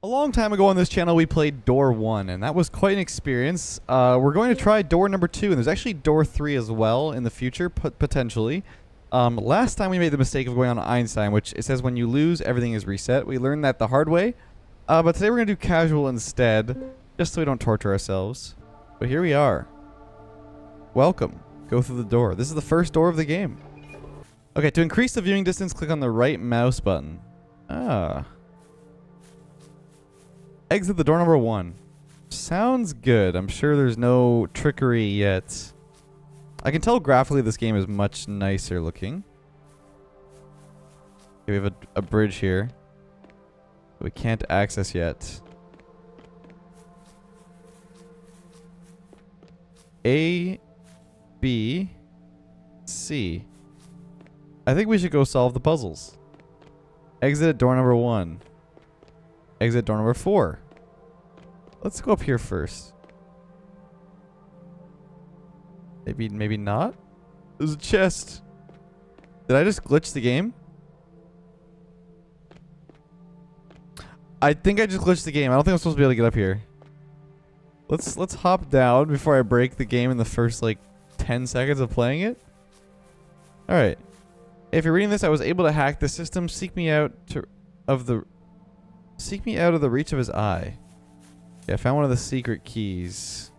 A long time ago on this channel, we played door one, and that was quite an experience. Uh, we're going to try door number two, and there's actually door three as well in the future, pot potentially. Um, last time we made the mistake of going on Einstein, which it says when you lose, everything is reset. We learned that the hard way. Uh, but today we're going to do casual instead, just so we don't torture ourselves. But here we are. Welcome. Go through the door. This is the first door of the game. Okay, to increase the viewing distance, click on the right mouse button. Ah. Exit the door number one. Sounds good. I'm sure there's no trickery yet. I can tell graphically this game is much nicer looking. Okay, we have a, a bridge here. We can't access yet. A, B, C. I think we should go solve the puzzles. Exit door number one. Exit door number four. Let's go up here first. Maybe, maybe not? There's a chest. Did I just glitch the game? I think I just glitched the game. I don't think I'm supposed to be able to get up here. Let's let's hop down before I break the game in the first like 10 seconds of playing it. All right. If you're reading this, I was able to hack the system. Seek me out to of the Seek me out of the reach of his eye. Yeah, I found one of the secret keys.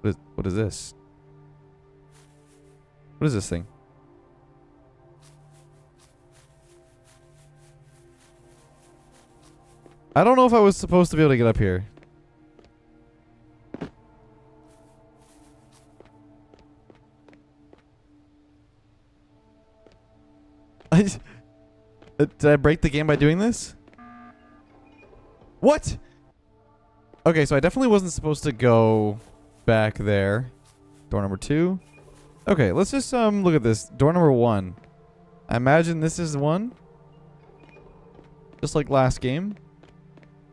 What is, what is this? What is this thing? I don't know if I was supposed to be able to get up here. I, did I break the game by doing this? What? Okay, so I definitely wasn't supposed to go back there. Door number two. Okay, let's just um look at this. Door number one. I imagine this is one. Just like last game.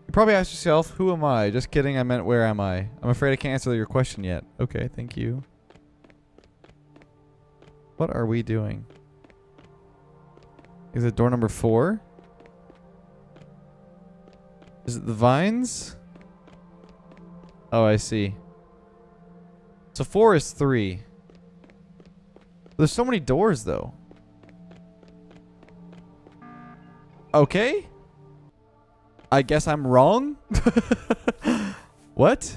You probably ask yourself, who am I? Just kidding, I meant where am I? I'm afraid I can't answer your question yet. Okay, thank you. What are we doing? Is it door number four? Is it the vines? Oh, I see. So four is three. There's so many doors, though. Okay. I guess I'm wrong? what?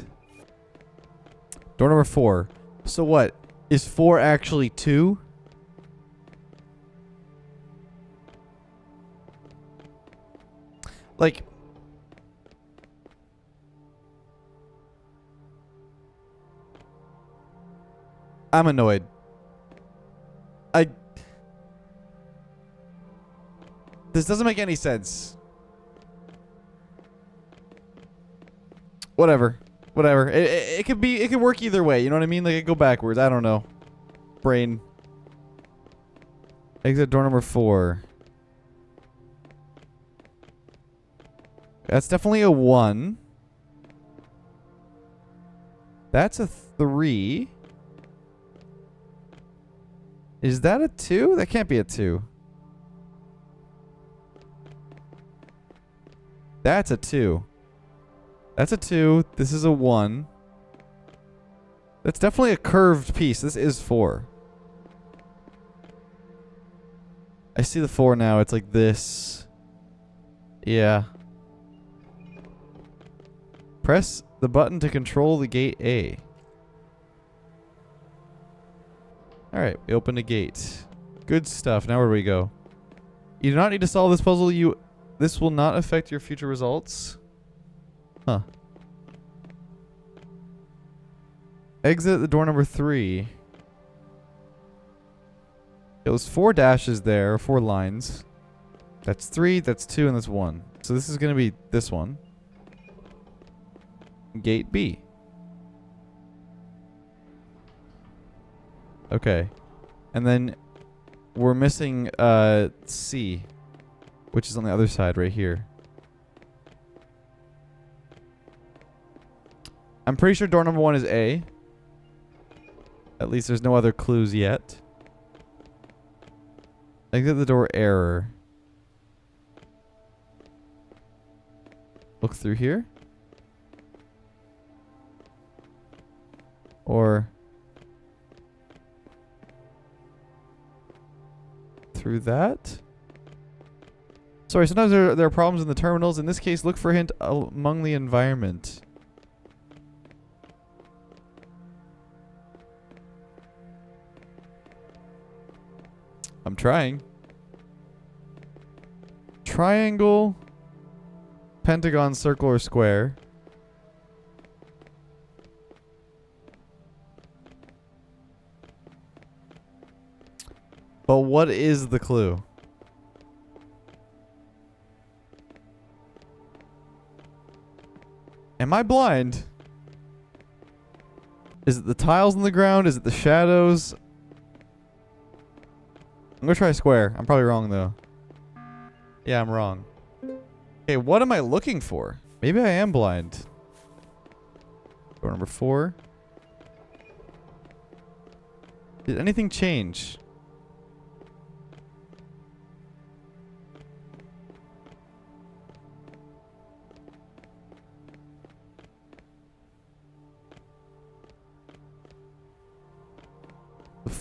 Door number four. So what? Is four actually two? Like, I'm annoyed. I... This doesn't make any sense. Whatever. Whatever. It, it, it could be, it could work either way. You know what I mean? Like, it go backwards. I don't know. Brain. Exit door number four. That's definitely a one. That's a three. Is that a 2? That can't be a 2. That's a 2. That's a 2. This is a 1. That's definitely a curved piece. This is 4. I see the 4 now. It's like this. Yeah. Press the button to control the gate A. Alright, we open the gate. Good stuff. Now where do we go? You do not need to solve this puzzle. You, This will not affect your future results. Huh. Exit the door number three. It was four dashes there, four lines. That's three, that's two, and that's one. So this is going to be this one. Gate B. Okay. And then we're missing uh, C, which is on the other side right here. I'm pretty sure door number one is A. At least there's no other clues yet. Exit the door error. look through here. Or through that. Sorry, sometimes there, there are problems in the terminals. In this case, look for hint among the environment. I'm trying. Triangle, pentagon, circle, or square. But what is the clue? Am I blind? Is it the tiles on the ground? Is it the shadows? I'm gonna try square. I'm probably wrong though. Yeah, I'm wrong. Okay, what am I looking for? Maybe I am blind. Door number four. Did anything change?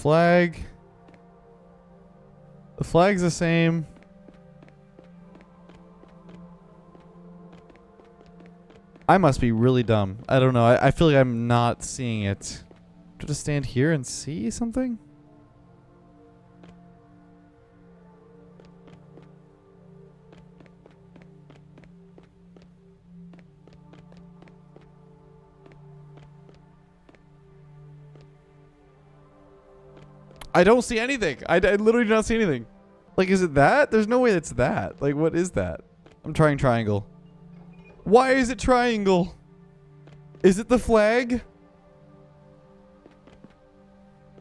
Flag. The flag's the same. I must be really dumb. I don't know. I, I feel like I'm not seeing it. Do I just stand here and see something? I don't see anything. I, I literally do not see anything. Like, is it that? There's no way it's that. Like, what is that? I'm trying triangle. Why is it triangle? Is it the flag?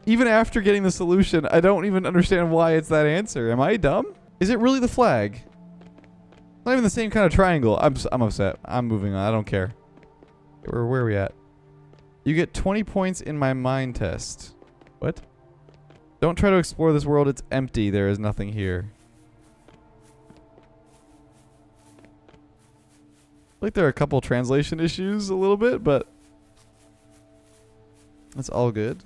Even after getting the solution, I don't even understand why it's that answer. Am I dumb? Is it really the flag? Not even the same kind of triangle. I'm, I'm upset. I'm moving on. I don't care. Where, where are we at? You get 20 points in my mind test. What? Don't try to explore this world. It's empty. There is nothing here. like there are a couple translation issues a little bit, but it's all good.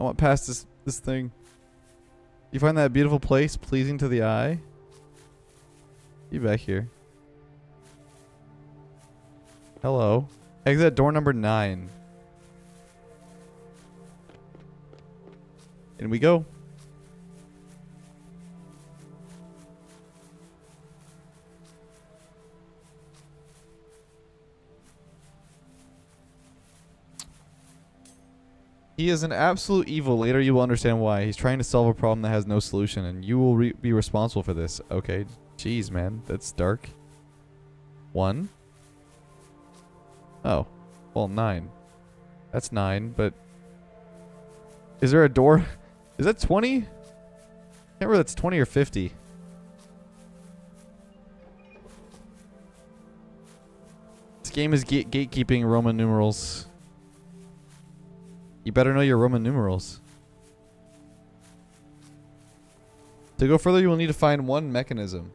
I want past this this thing. You find that beautiful place pleasing to the eye? You back here. Hello. Exit door number nine. In we go. He is an absolute evil. Later you will understand why. He's trying to solve a problem that has no solution, and you will re be responsible for this. Okay. Jeez, man. That's dark. One. Oh. Well, nine. That's nine, but... Is there a door? Is that 20? I can't remember that's 20 or 50. This game is gate gatekeeping Roman numerals. You better know your Roman numerals. To go further, you will need to find one mechanism.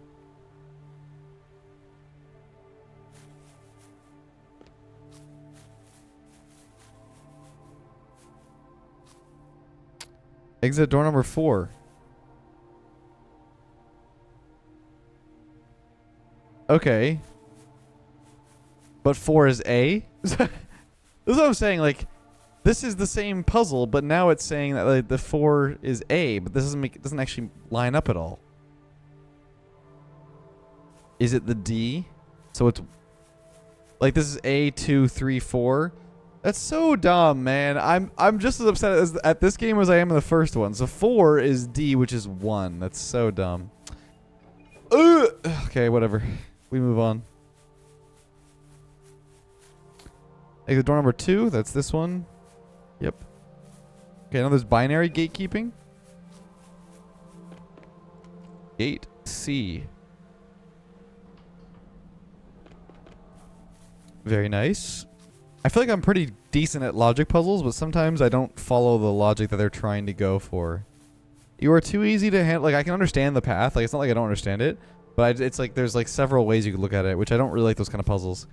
Exit door number four. Okay. But four is A? this is what I'm saying, like this is the same puzzle, but now it's saying that like, the four is A, but this doesn't make doesn't actually line up at all. Is it the D? So it's like this is A two three four. That's so dumb, man. I'm I'm just as upset as at this game as I am in the first one. So four is D, which is one. That's so dumb. Ugh. Okay, whatever. We move on. Exit door number two. That's this one. Yep. Okay, now there's binary gatekeeping. Gate C. Very nice. I feel like I'm pretty decent at logic puzzles, but sometimes I don't follow the logic that they're trying to go for. You are too easy to handle. Like, I can understand the path. Like, it's not like I don't understand it. But I, it's like there's like several ways you could look at it, which I don't really like those kind of puzzles.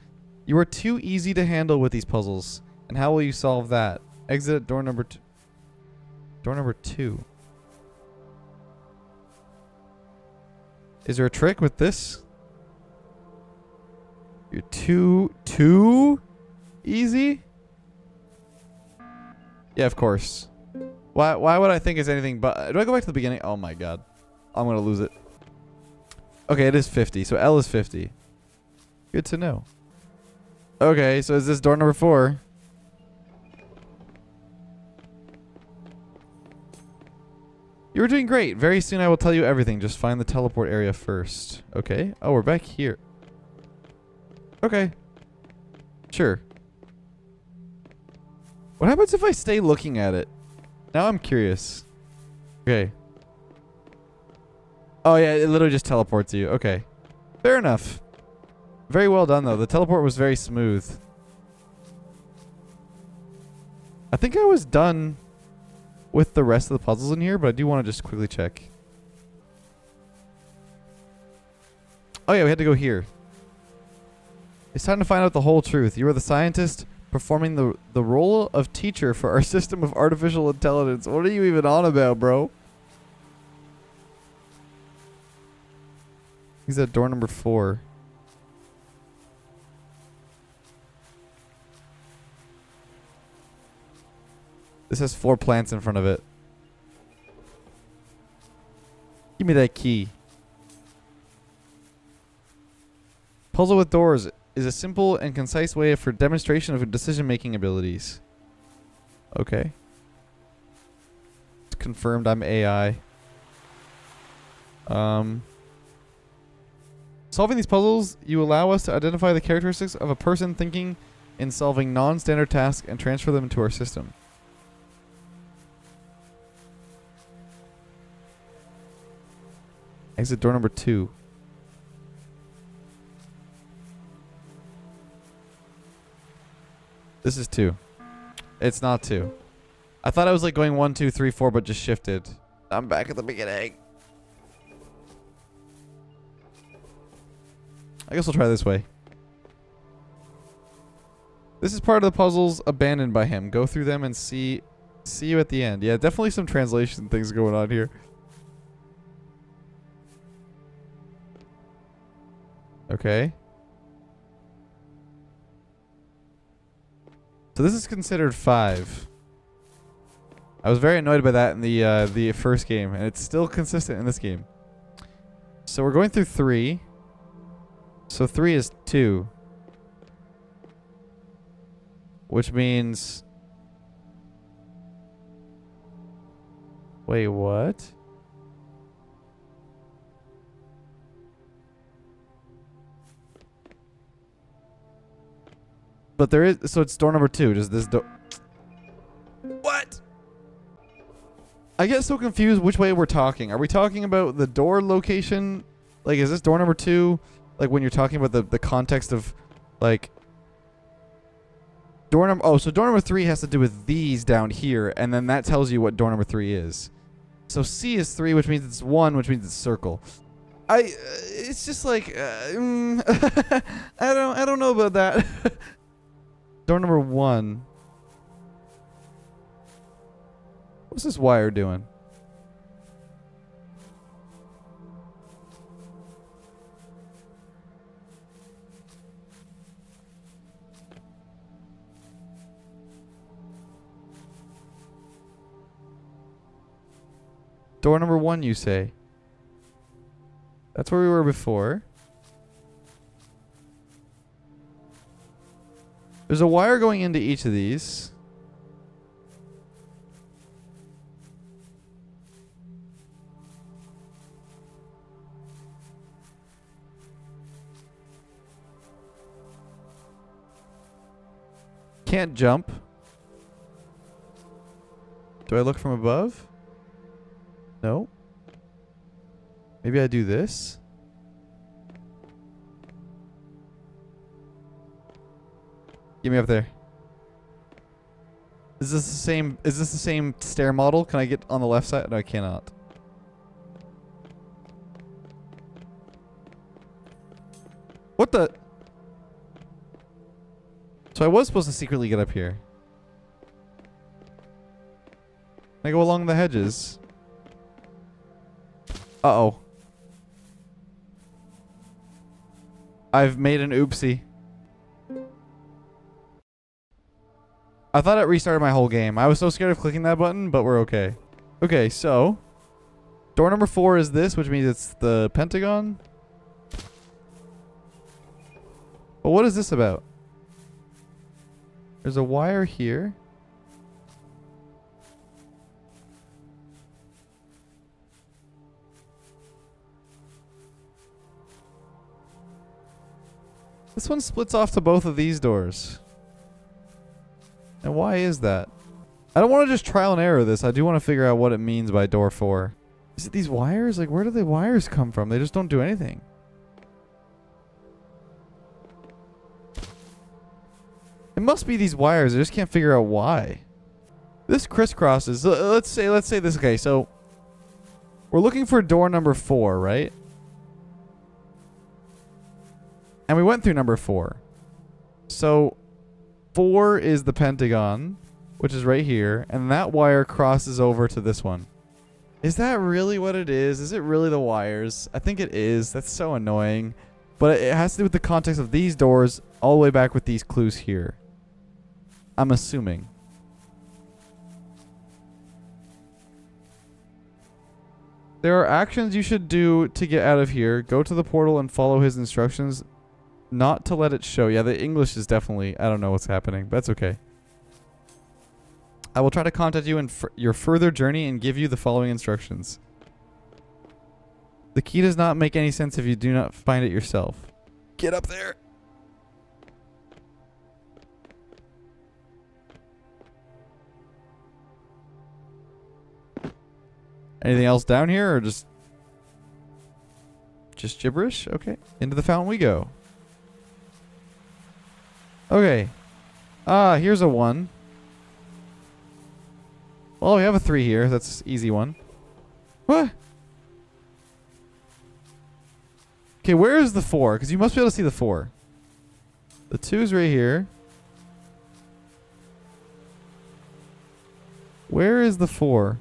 You are too easy to handle with these puzzles. And how will you solve that? Exit door number two. Door number two. Is there a trick with this? You're too, too easy? Yeah, of course. Why, why would I think it's anything but... Do I go back to the beginning? Oh my god. I'm going to lose it. Okay, it is 50. So L is 50. Good to know. Okay, so is this door number four? You were doing great. Very soon I will tell you everything. Just find the teleport area first. Okay. Oh, we're back here. Okay. Sure. What happens if I stay looking at it? Now I'm curious. Okay. Oh yeah, it literally just teleports you. Okay. Fair enough. Very well done though. The teleport was very smooth. I think I was done with the rest of the puzzles in here, but I do want to just quickly check. Oh yeah, we had to go here. It's time to find out the whole truth. You are the scientist performing the the role of teacher for our system of artificial intelligence. What are you even on about, bro? He's at door number four. This has four plants in front of it. Give me that key. Puzzle with doors is a simple and concise way for demonstration of decision-making abilities. Okay. It's confirmed I'm AI. Um... Solving these puzzles, you allow us to identify the characteristics of a person thinking in solving non-standard tasks and transfer them into our system. Exit door number two. This is two. It's not two. I thought I was like going one, two, three, four, but just shifted. I'm back at the beginning. I guess we'll try this way. This is part of the puzzles abandoned by him. Go through them and see see you at the end. Yeah, definitely some translation things going on here. Okay. So this is considered five. I was very annoyed by that in the uh, the first game, and it's still consistent in this game. So we're going through three. So three is two. Which means... Wait, what? But there is, so it's door number two. Does this door... What? I get so confused which way we're talking. Are we talking about the door location? Like, is this door number two? Like, when you're talking about the, the context of, like... Door number... Oh, so door number three has to do with these down here, and then that tells you what door number three is. So C is three, which means it's one, which means it's circle. I... Uh, it's just like... Uh, mm, I don't... I don't know about that. Door number one. What's this wire doing? Door number one, you say? That's where we were before. There's a wire going into each of these. Can't jump. Do I look from above? No. Maybe I do this. Get me up there. Is this the same is this the same stair model? Can I get on the left side? No, I cannot. What the? So I was supposed to secretly get up here. I go along the hedges. Uh-oh. I've made an oopsie. I thought it restarted my whole game. I was so scared of clicking that button, but we're okay. Okay, so... Door number four is this, which means it's the Pentagon. But what is this about? There's a wire here. This one splits off to both of these doors. And why is that? I don't want to just trial and error this. I do want to figure out what it means by door 4. Is it these wires? Like, where do the wires come from? They just don't do anything. It must be these wires. I just can't figure out why. This crisscrosses. Let's say, let's say this. Okay, so we're looking for door number 4, right? And we went through number four. So four is the pentagon, which is right here. And that wire crosses over to this one. Is that really what it is? Is it really the wires? I think it is. That's so annoying. But it has to do with the context of these doors all the way back with these clues here. I'm assuming. There are actions you should do to get out of here. Go to the portal and follow his instructions. Not to let it show. Yeah, the English is definitely... I don't know what's happening. But that's okay. I will try to contact you in your further journey and give you the following instructions. The key does not make any sense if you do not find it yourself. Get up there! Anything else down here or just... Just gibberish? Okay. Into the fountain we go. Okay. Ah, here's a one. Well, we have a three here. That's easy one. What? Okay, where is the four? Because you must be able to see the four. The two's right here. Where is the four?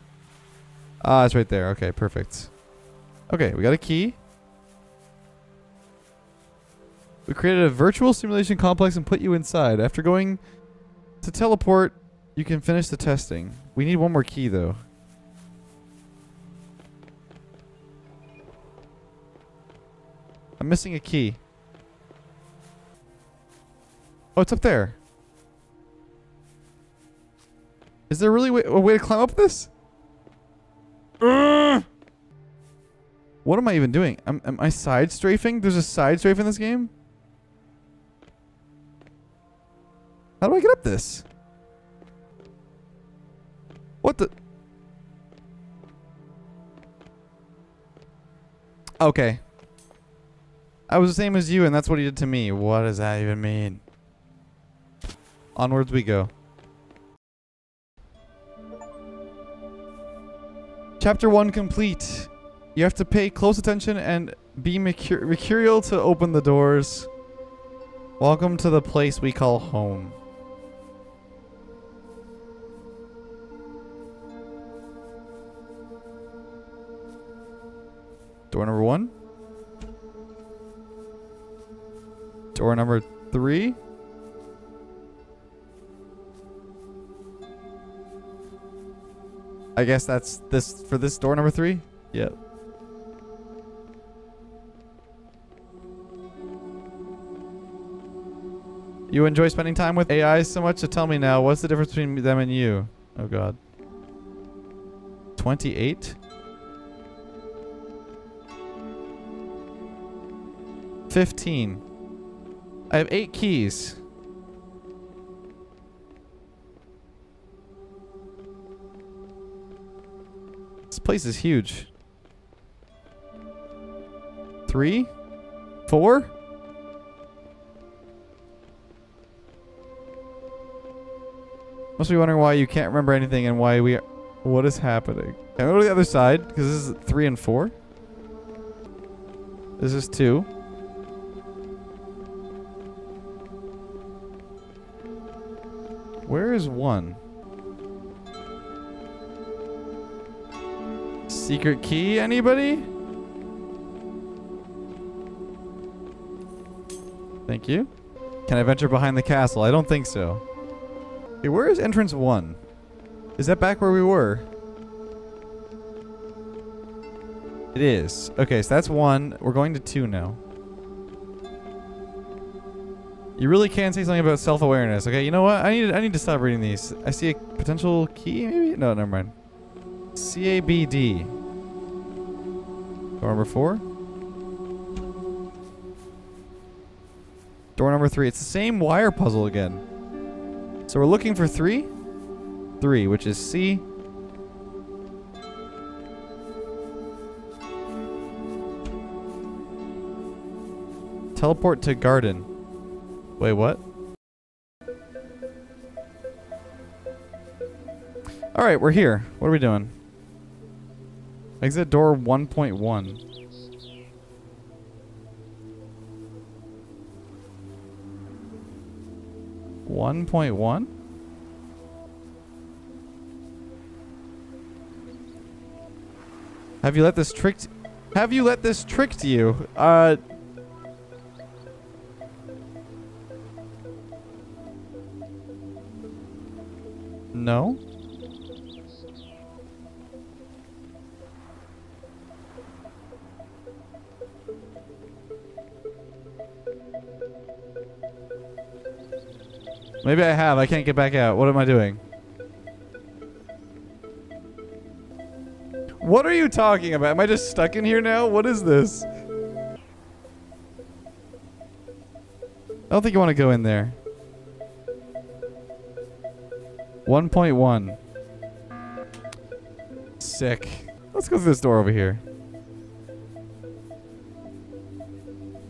Ah, it's right there. Okay, perfect. Okay, we got a key. We created a virtual simulation complex and put you inside. After going to teleport, you can finish the testing. We need one more key, though. I'm missing a key. Oh, it's up there. Is there really a way to climb up this? Uh! What am I even doing? Am, am I side strafing? There's a side strafe in this game? How do I get up this? What the? Okay. I was the same as you, and that's what he did to me. What does that even mean? Onwards we go. Chapter 1 complete. You have to pay close attention and be mercurial to open the doors. Welcome to the place we call home. Door number one. Door number three. I guess that's this for this door number three? Yep. You enjoy spending time with AI so much, so tell me now, what's the difference between them and you? Oh god. 28? 15. I have eight keys. This place is huge. Three? Four? Must be wondering why you can't remember anything and why we... What is happening? Can I go to the other side? Because this is three and four. This is two. Where is one? Secret key, anybody? Thank you. Can I venture behind the castle? I don't think so. Okay, where is entrance one? Is that back where we were? It is. Okay, so that's one. We're going to two now. You really can say something about self-awareness. Okay, you know what? I need I need to stop reading these. I see a potential key, maybe? No, never mind. C-A-B-D. Door number four. Door number three. It's the same wire puzzle again. So we're looking for three. Three, which is C. Teleport to garden. Wait, what? Alright, we're here. What are we doing? Exit door 1.1. One point one? Have you let this trick Have you let this trick to you? Uh No? Maybe I have. I can't get back out. What am I doing? What are you talking about? Am I just stuck in here now? What is this? I don't think you want to go in there. 1.1. Sick. Let's go through this door over here.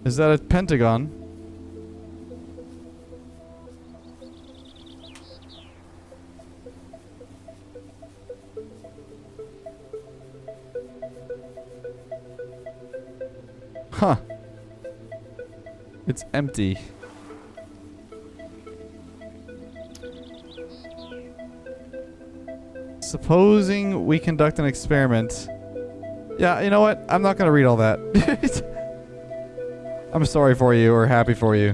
Is that a pentagon? Huh. It's empty. Supposing we conduct an experiment. Yeah, you know what? I'm not going to read all that. I'm sorry for you or happy for you.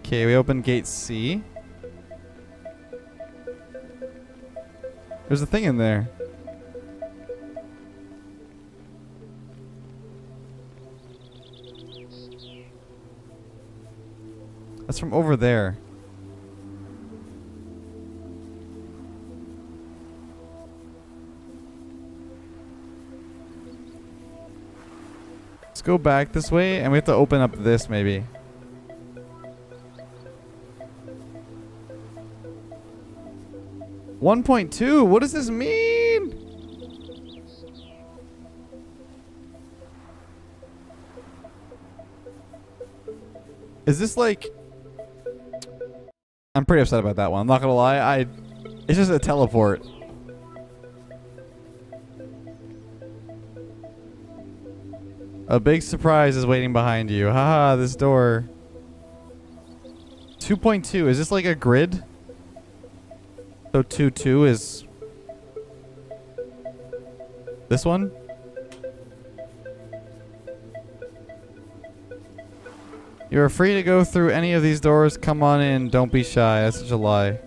Okay, we open gate C. There's a thing in there. That's from over there. Go back this way and we have to open up this maybe. One point two. What does this mean? Is this like I'm pretty upset about that one. I'm not gonna lie. I, it's just a teleport. A big surprise is waiting behind you. Haha, this door. 2.2. Is this like a grid? So 2 2 is this one? You're free to go through any of these doors. Come on in. Don't be shy. That's such a lie.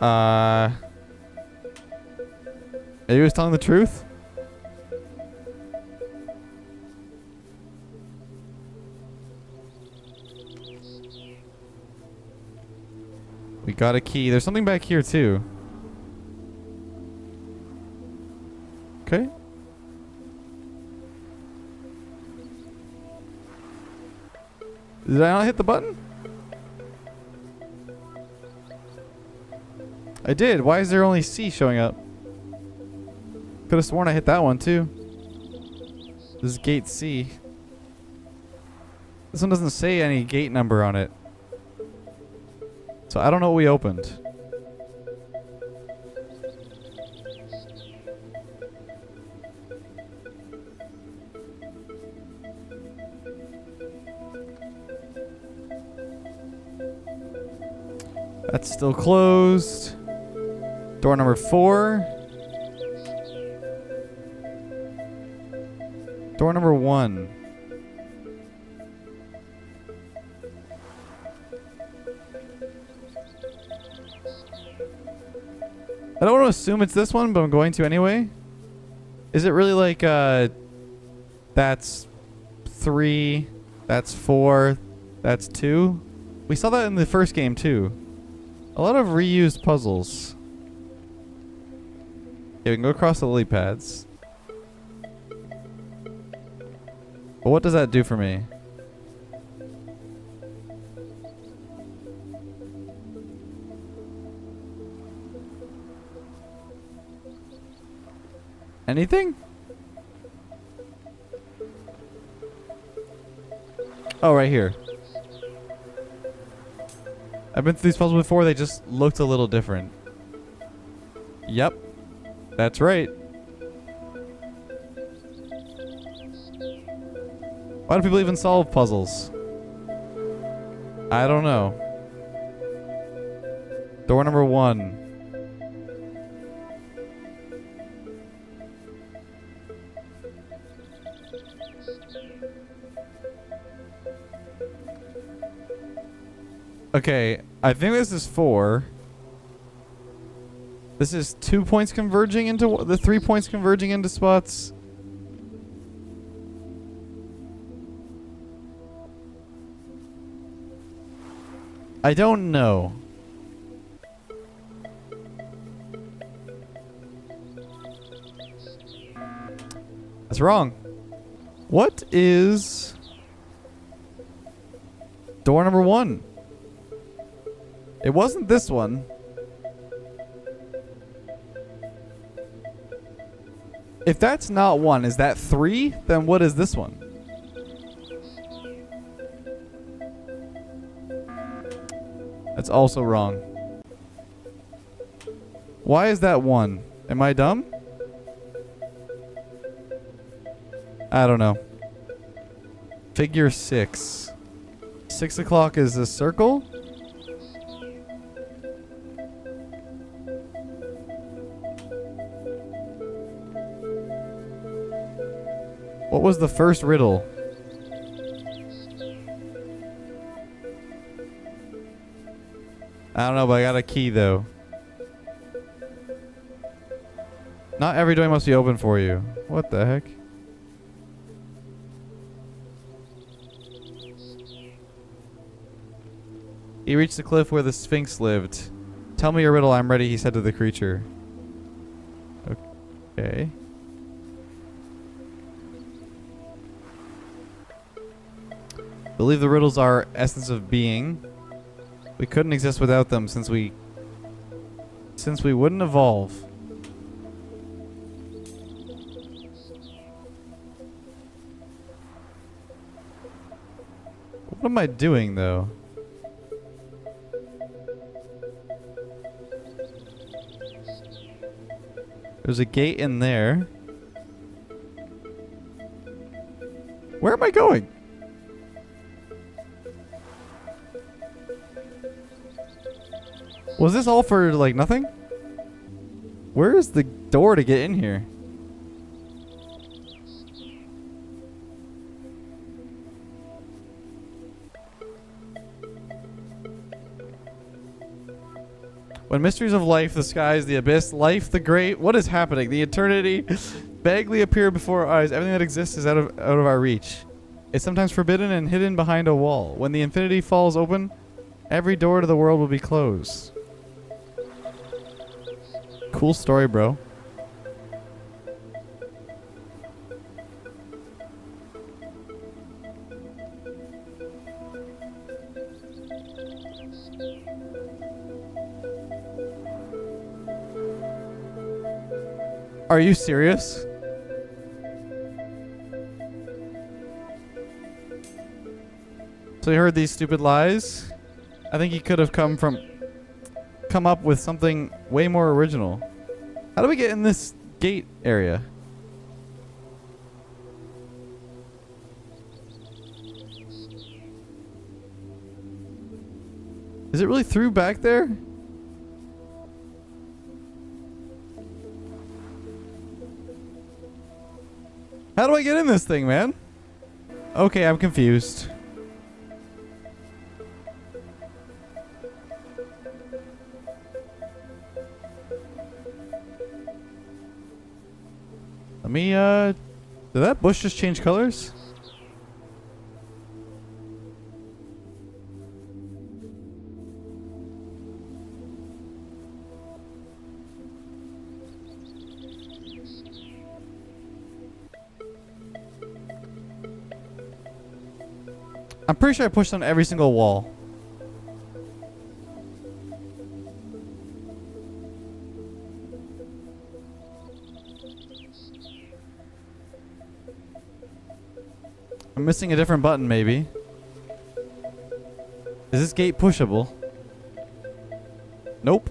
Uh... Are you telling the truth? We got a key. There's something back here too. Okay. Did I not hit the button? I did. Why is there only C showing up? Could have sworn I hit that one too. This is gate C. This one doesn't say any gate number on it. So I don't know what we opened. That's still closed. Door number four. Door number one. I don't want to assume it's this one, but I'm going to anyway. Is it really like, uh, that's three, that's four, that's two? We saw that in the first game too. A lot of reused puzzles. Okay, we can go across the lily pads. But what does that do for me? Anything? Oh, right here. I've been through these puzzles before, they just looked a little different. Yep. That's right. Why do people even solve puzzles? I don't know. Door number one. Okay, I think this is four. This is two points converging into the three points converging into spots. I don't know. That's wrong. What is door number one? It wasn't this one. If that's not one, is that three? Then what is this one? That's also wrong. Why is that one? Am I dumb? I don't know. Figure six. Six o'clock is a circle? Was the first riddle? I don't know, but I got a key though. Not every door must be open for you. What the heck? He reached the cliff where the Sphinx lived. Tell me your riddle, I'm ready, he said to the creature. Okay. Believe the riddles are essence of being. We couldn't exist without them since we since we wouldn't evolve. What am I doing though? There's a gate in there. Where am I going? Was this all for, like, nothing? Where is the door to get in here? When mysteries of life, the skies, the abyss, life, the great, what is happening? The eternity vaguely appear before our eyes. Everything that exists is out of out of our reach. It's sometimes forbidden and hidden behind a wall. When the infinity falls open, every door to the world will be closed. Cool story, bro. Are you serious? So he heard these stupid lies? I think he could have come from come up with something way more original. How do we get in this gate area? Is it really through back there? How do I get in this thing, man? Okay, I'm confused. Did that bush just change colors? I'm pretty sure I pushed on every single wall. Missing a different button, maybe. Is this gate pushable? Nope.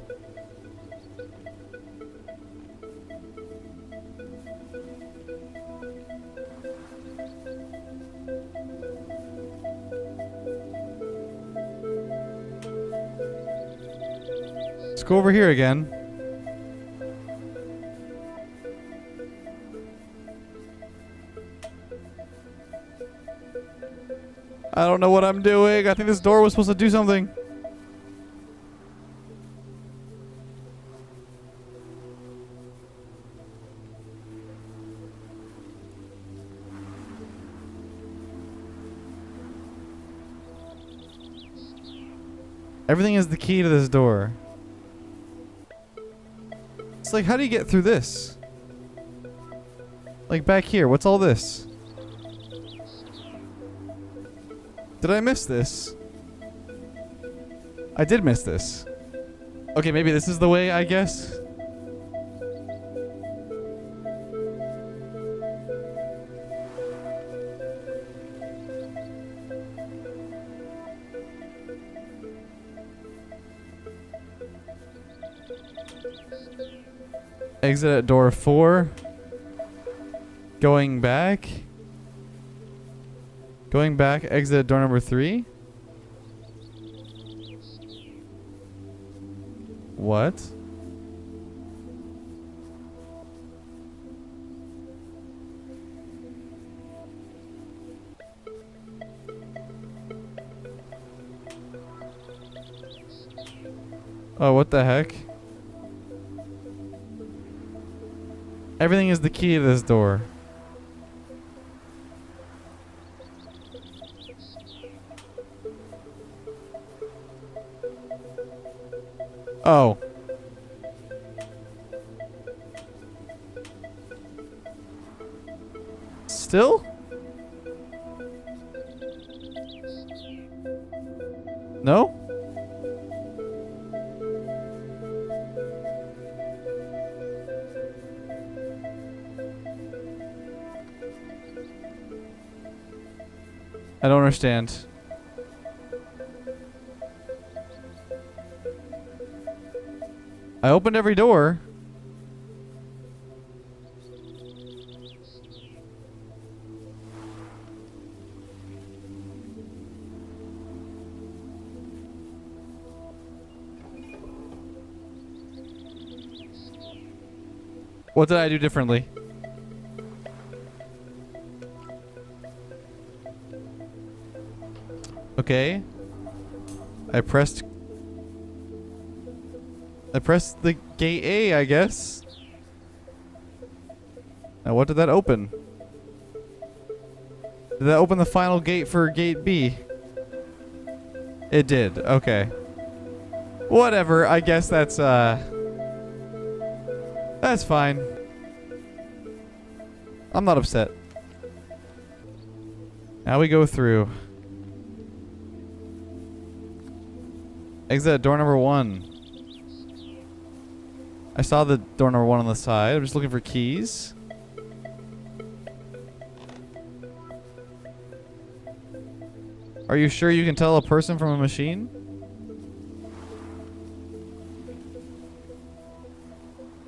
Let's go over here again. I don't know what I'm doing. I think this door was supposed to do something. Everything is the key to this door. It's like, how do you get through this? Like back here, what's all this? Did I miss this? I did miss this. Okay, maybe this is the way, I guess. Exit at door four. Going back. Going back, exit door number three. What? Oh, what the heck? Everything is the key to this door. Oh. Still? No? I don't understand. I opened every door. What did I do differently? Okay. I pressed I pressed the gate A, I guess. Now what did that open? Did that open the final gate for gate B? It did. Okay. Whatever. I guess that's uh That's fine. I'm not upset. Now we go through. Exit door number one. I saw the door number one on the side. I'm just looking for keys. Are you sure you can tell a person from a machine?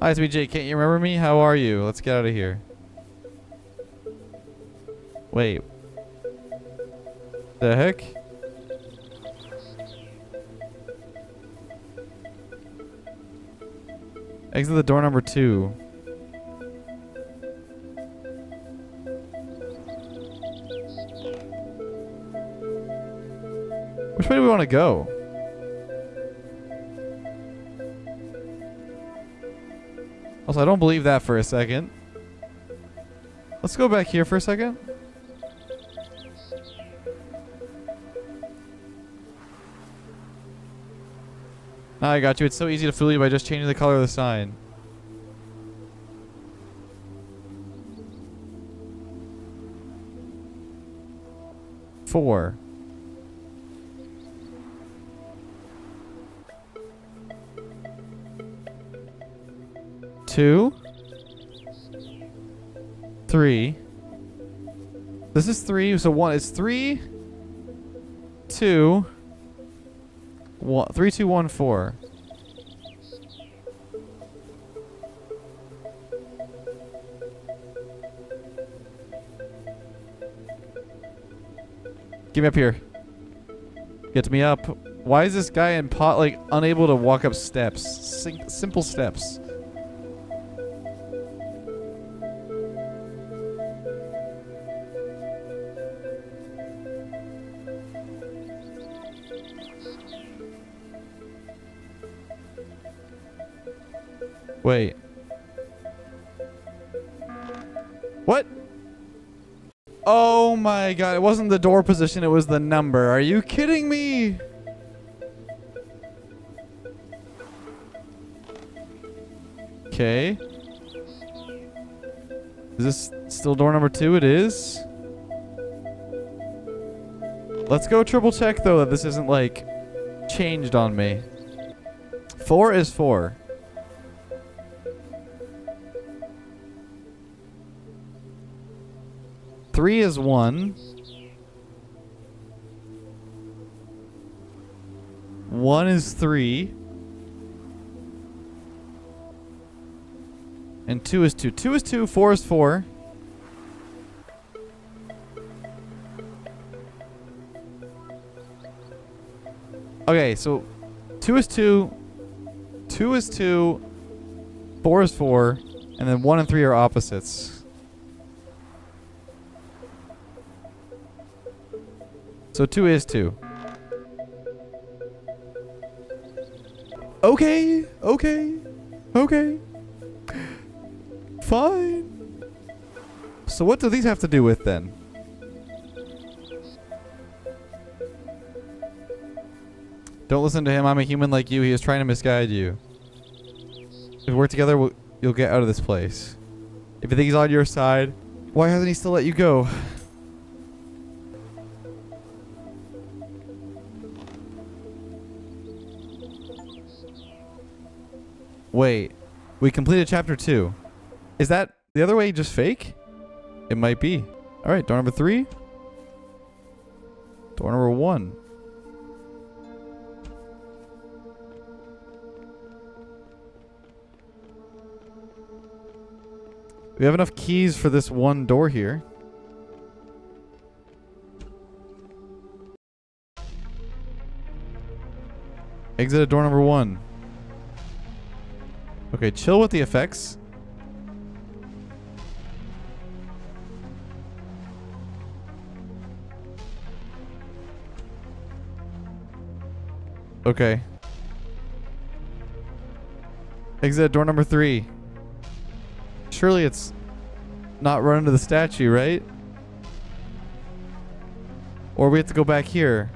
Hi, it's BJ. Can't you remember me? How are you? Let's get out of here. Wait. The heck? Exit the door number two. Which way do we want to go? Also, I don't believe that for a second. Let's go back here for a second. Ah, I got you. It's so easy to fool you by just changing the color of the sign. Four. Two. Three. This is three, so one. is three. Two. One, three, two, one, four. Get me up here. Get me up. Why is this guy in pot like unable to walk up steps? Sim simple steps. Wait. What? Oh my god, it wasn't the door position, it was the number. Are you kidding me? Okay. Is this still door number two? It is. Let's go triple check though that this isn't like changed on me. Four is four. Three is one. One is three. And two is two. Two is two, four is four. Okay, so two is two, two is two, four is four, and then one and three are opposites. So two is two. Okay, okay, okay. Fine. So what do these have to do with then? Don't listen to him. I'm a human like you. He is trying to misguide you. If we work together, we'll, you'll get out of this place. If you think he's on your side, why hasn't he still let you go? Wait. We completed chapter two. Is that the other way just fake? It might be. All right, door number three. Door number one. We have enough keys for this one door here. Exit at door number one. Okay, chill with the effects. Okay. Exit door number three. Surely it's not run into the statue, right? Or we have to go back here.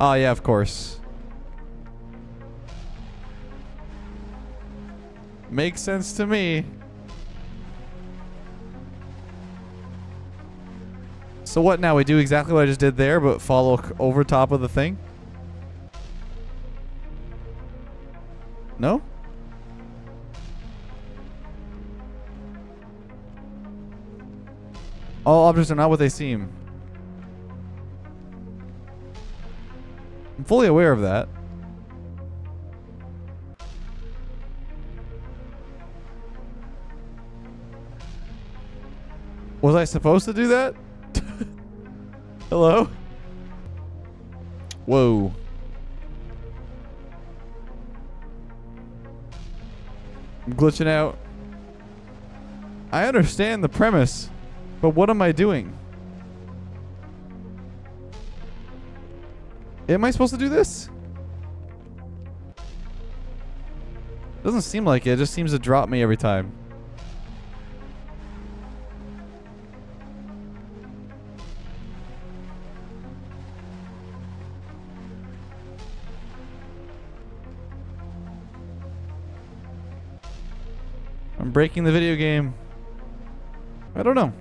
Oh, yeah, of course. Makes sense to me. So what now? We do exactly what I just did there, but follow over top of the thing? No? All objects are not what they seem. Fully aware of that. Was I supposed to do that? Hello? Whoa. I'm glitching out. I understand the premise, but what am I doing? Am I supposed to do this? Doesn't seem like it. It just seems to drop me every time. I'm breaking the video game. I don't know.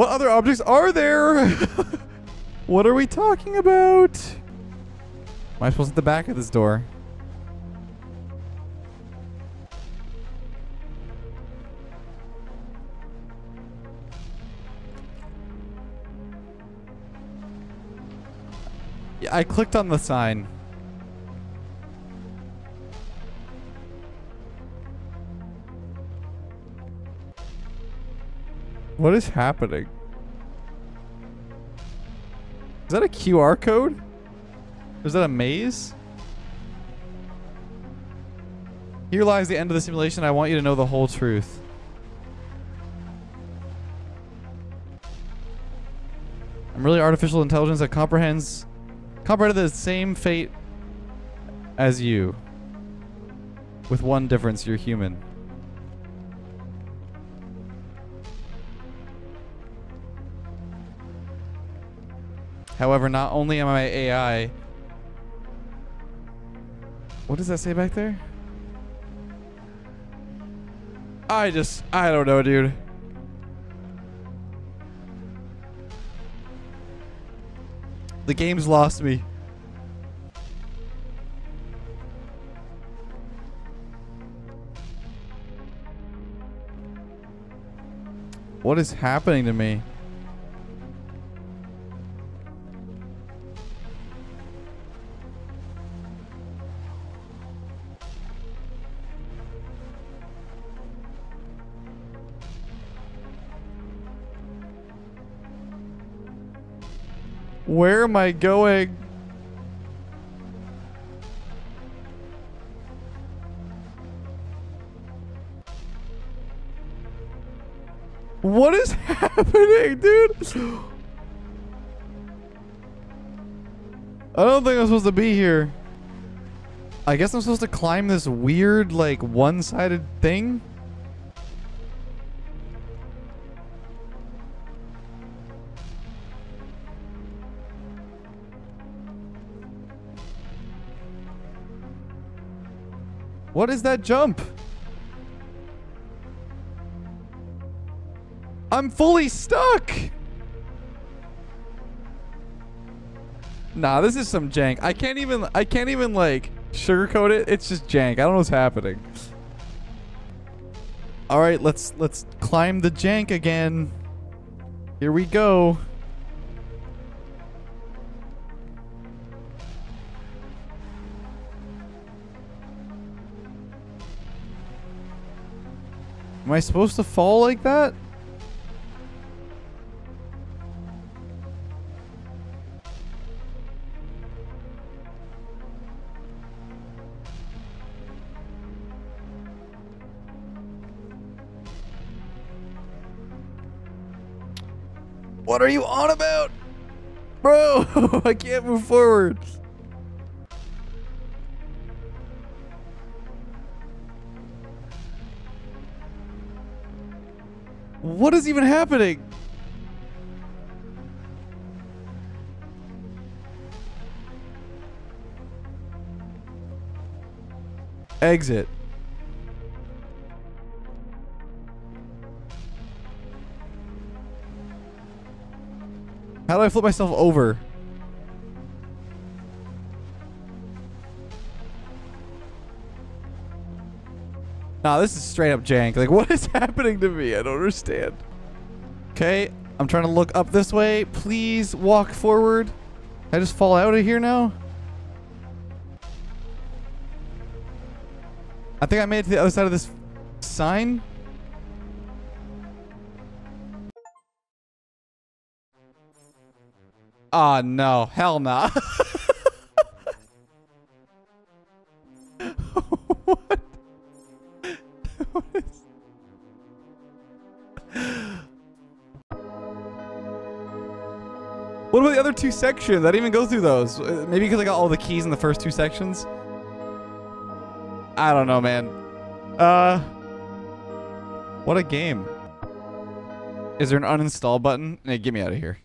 What other objects are there? what are we talking about? Am I supposed to the back of this door? Yeah, I clicked on the sign. What is happening? Is that a QR code? Is that a maze? Here lies the end of the simulation. I want you to know the whole truth. I'm really artificial intelligence that comprehends comprehended the same fate as you. With one difference, you're human. However, not only am I AI. What does that say back there? I just, I don't know, dude. The game's lost me. What is happening to me? Where am I going? What is happening, dude? I don't think I'm supposed to be here. I guess I'm supposed to climb this weird, like, one-sided thing? What is that jump? I'm fully stuck. Nah, this is some jank. I can't even I can't even like sugarcoat it. It's just jank. I don't know what's happening. All right, let's let's climb the jank again. Here we go. Am I supposed to fall like that? What are you on about? Bro, I can't move forward. What is even happening? Exit. How do I flip myself over? Nah, this is straight up jank. Like, what is happening to me? I don't understand. Okay, I'm trying to look up this way. Please walk forward. I just fall out of here now? I think I made it to the other side of this sign. Ah, oh, no. Hell no. Nah. two sections? I didn't even go through those. Uh, maybe because I got all the keys in the first two sections? I don't know, man. Uh, what a game. Is there an uninstall button? Hey, get me out of here.